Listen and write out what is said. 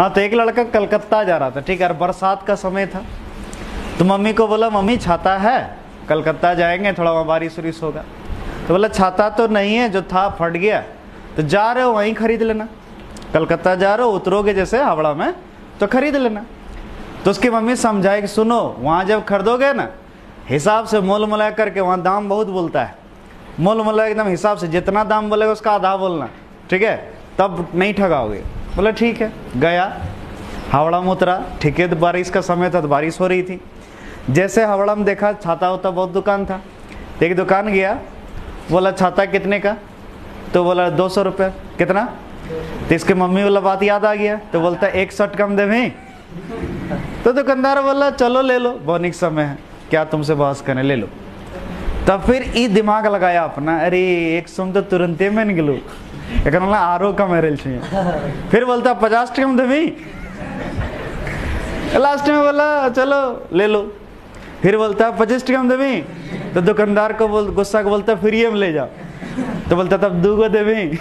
हाँ तो एक लड़का कलकत्ता जा रहा था, ठीक है बरसात का समय था। तो मम्मी को बोला, मम्मी, छाता है, कलकत्ता जाएँगे, थोड़ा वहाँ बारिश उरिश होगा। तो बोला, छाता तो नहीं है, जो था फट गया तो जा रहे हो, वहीं खरीद लेना। कलकत्ता जा रहे हो, उतरोगे जैसे हावड़ा में तो खरीद लेना। तो उसकी मम्मी समझाए कि, सुनो, वहाँ जब खरीदोगे ना, हिसाब से मोल मोला करके वहाँ दाम बहुत बोलता है। मोल मोला एकदम हिसाब से जितना दाम बोलेगा, उसका आधा बोलना, ठीक है? तब नहीं ठगाओगे। बोला, ठीक है। गया हावड़ा में उतरा ठीक है बारिश का समय था तो बारिश हो रही थी। जैसे हावड़ा में देखा, छाता होता बहुत दुकान था। एक दुकान गया, बोला, छाता कितने का? तो बोला, दो सौ रुपये। कितना? तो इसके मम्मी वाला बात याद आ गया। तो बोलता, एक शर्ट कम दे भाई। तो दुकानदार बोला, चलो ले लो बौनिक समय है। क्या तुमसे बहस करें? ले लो। तब फिर ई दिमाग लगाया अपना, अरे, एक सुन तो तुरंते में निकलो आरो का मेरे चाहिए। फिर बोलता, पचास टका में देवी लास्ट में बोला, चलो, ले लो। फिर बोलता, पच्चीस टका में देवी तो दुकानदार को बोल, गुस्सा को बोलता, फिर ये ले जाओ। तो बोलता, तब दू गो देवी